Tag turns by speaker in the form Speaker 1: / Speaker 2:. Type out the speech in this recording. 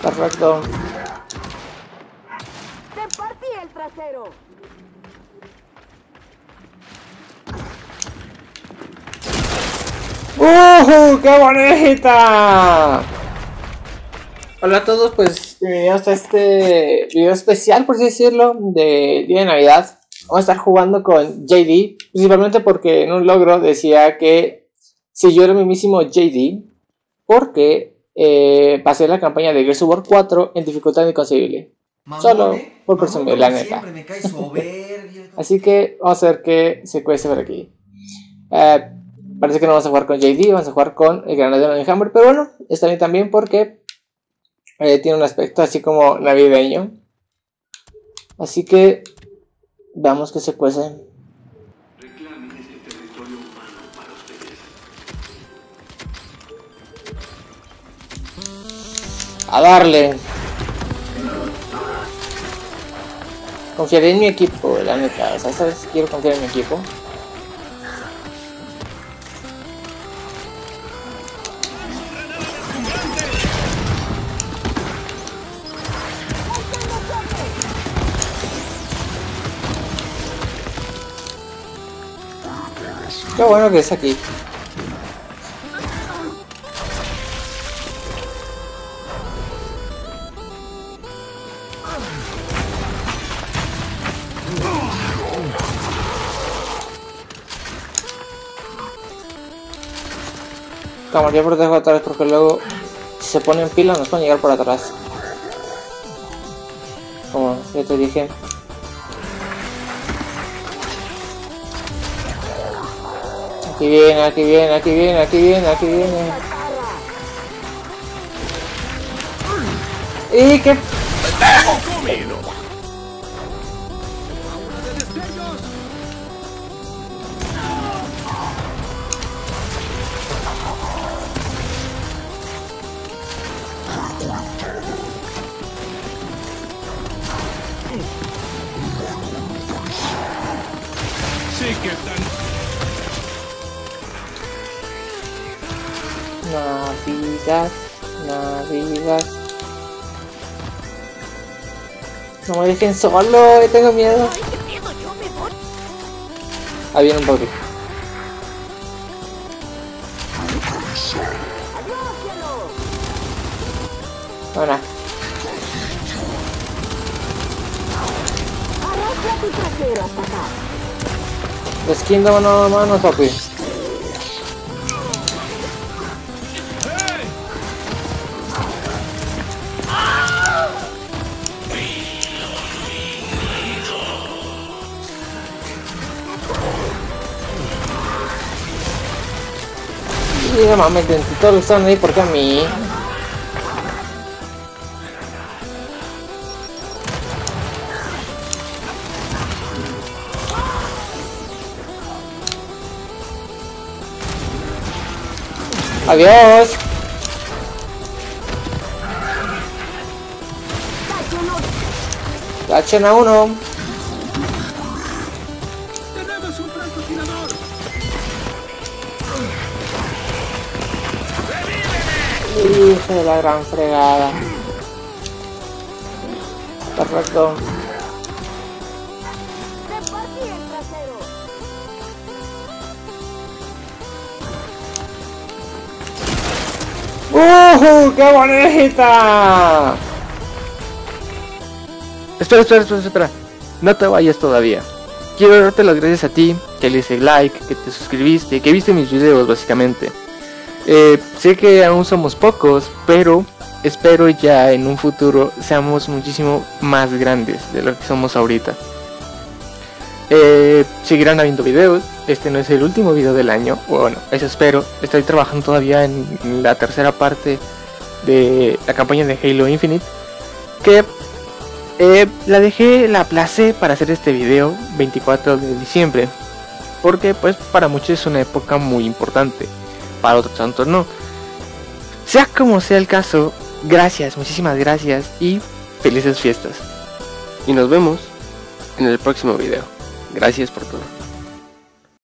Speaker 1: Perfecto.
Speaker 2: ¡Te partí el trasero!
Speaker 1: ¡Uh! ¡Qué bonita! Hola a todos, pues bienvenidos a este video especial, por así decirlo, de Día de Navidad. Vamos a estar jugando con JD, principalmente porque en un logro decía que si yo era el mismísimo JD, porque eh, pasé la campaña de Gears of War 4 en dificultad inconcebible. Solo por presumir, la neta.
Speaker 3: Siempre me cae soberbio.
Speaker 1: Así que vamos a ver qué se cuece por aquí. Eh, parece que no vamos a jugar con JD, vamos a jugar con el granadero de Hammer, pero bueno, está bien también porque eh, tiene un aspecto así como navideño. Así que veamos qué se A darle. Confiaré en mi equipo, la neta. O sea, esta vez quiero confiar en mi equipo. Qué bueno que es aquí. Vamos, yo protejo atrás porque luego si se pone en pila nos pueden llegar por atrás. Como ya te dije. Aquí viene, aquí viene, aquí viene, aquí viene, aquí viene. Y que
Speaker 4: Sí que están.
Speaker 1: Navidad, Navidad. No me dejen solo, eh, tengo miedo. Ahí viene un poquito.
Speaker 2: ¡Adiós, trasero hasta acá.
Speaker 1: desquindo mano papi. No mames, todos están ahí porque a mí. Adiós. Tachen a uno. De la gran fregada. Perfecto. ¡Uh! ¡Qué bonita! Espera, espera, espera, espera. No te vayas todavía. Quiero darte las gracias a ti, que le hice like, que te suscribiste, que viste mis videos básicamente. Eh, sé que aún somos pocos, pero espero ya en un futuro seamos muchísimo más grandes de lo que somos ahorita. Eh, seguirán habiendo videos. Este no es el último video del año. Bueno, eso espero. Estoy trabajando todavía en la tercera parte de la campaña de Halo Infinite. Que eh, la dejé, la aplacé para hacer este video 24 de diciembre. Porque pues para muchos es una época muy importante. Para otros tantos no. Sea como sea el caso, gracias, muchísimas gracias y felices fiestas. Y nos vemos en el próximo video. Gracias por todo.